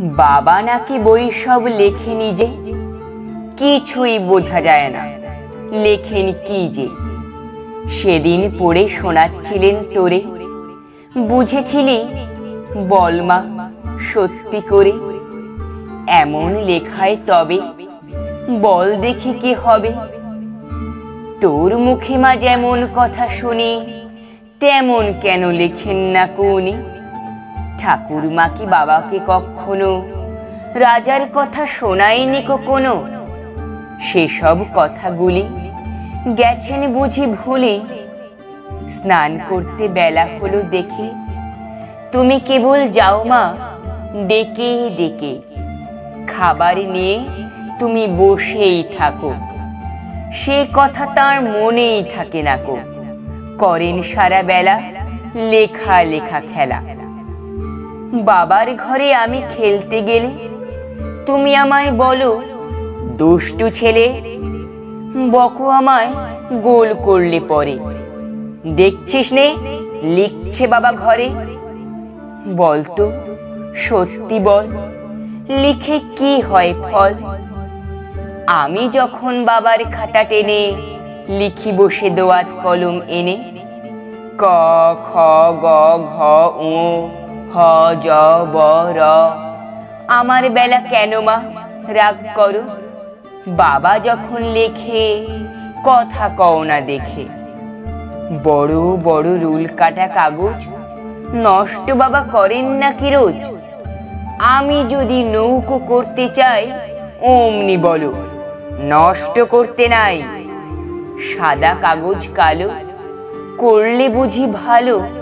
বাবা নাকি বই সব লেখে নিজে? কিছুই বোঝা যায় না। লেখেন কি যে? সেদিন পড়ে শোনাচ্ছিলেন তোরে। বুঝেছিলি? বলমা সত্যি করে। এমন লেখায় তবে বল দেখি কি হবে। তোর মুখে মা যেমন কথা শুনি, তেমন কেন লেখেন না কোনি? ঠাকুরমা কি বাবাকে কখনো? রাজার কথা শোনায়নি কখনো? সেসব কথাগুলি গেছেন বুঝি ভুলে। স্নান করতে বেলা হলো দেখে, তুমি কেবল যাও মা। ডেকে ডেকে, খাবার নিয়ে তুমি বসেই থাকো। সে কথা তার মনেই থাকে না কো করেন সারা বেলা লেখা লেখা খেলা। বাবার ঘরে আমি খেলতে গেলে তুমি আমায় বলো, দুষ্টু ছেলে, বকো আমায় গোল করলে পরে। দেখছিস নে, লিখছে বাবা ঘরে। বলতো, সত্যি বল, লিখে কি হয় ফল? আমি যখন বাবার খাতা টেনে লিখি বসে দোয়াত কলম এনে, ক, খ, গ, ঘ, উ হ, জ, ব, র। আমার বেলা কেন মা? রাগ করো। বাবা যখন লেখে, কথা কও না দেখে। বড় বড় রুল কাটা কাগজ। নষ্ট বাবা করেন নাকি রোজ? আমি যদি নৌকো করতে চাই, অমনি বলো, নষ্ট করতে নাই। সাদা কাগজ কালো, করলে বুঝি ভালো।